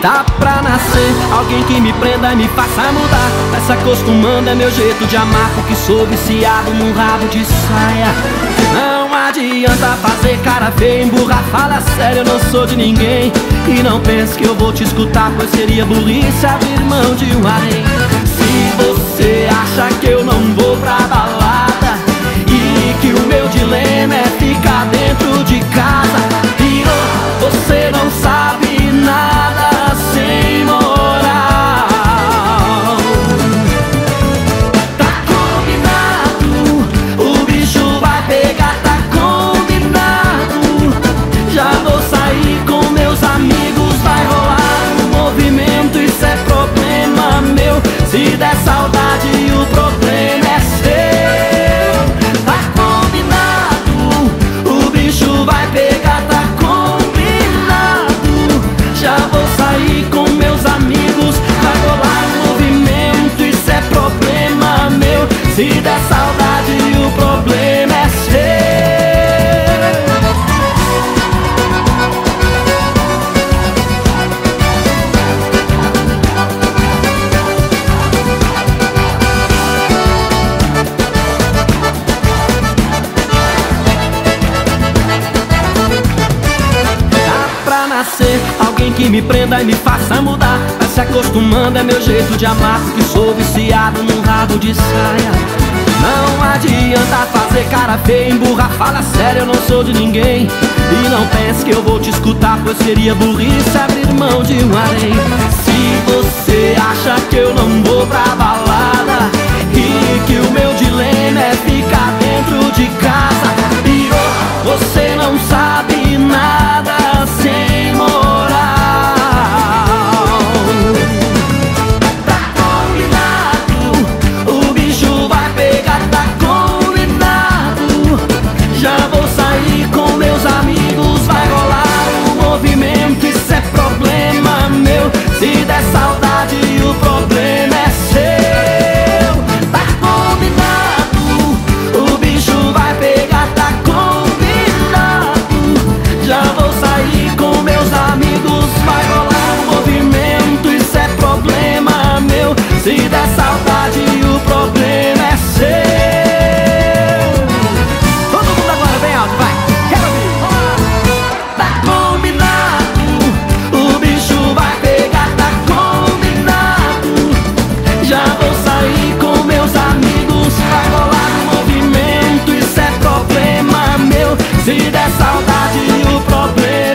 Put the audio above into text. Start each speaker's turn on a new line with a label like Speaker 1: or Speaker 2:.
Speaker 1: Tá pra nascer alguém que me prenda e me faça mudar. Vai se acostumando, é meu jeito de amar. Porque sou viciado num rabo de saia. Não adianta fazer cara feia, emburrar Fala sério, eu não sou de ninguém. E não pense que eu vou te escutar Pois seria burrice abrir mão de um harém. Se você nascer. Alguém que me prenda e me faça mudar. Vai se acostumando, é meu jeito de amar. Que sou viciado num rabo de saia. Não adianta fazer cara feia, emburrar Fala sério, eu não sou de ninguém. E não pense que eu vou te escutar Pois seria burrice abrir mão de um harém. Se você acha que eu não sair com meus amigos Vai rolar um movimento, isso é problema meu. Se der saudade o problema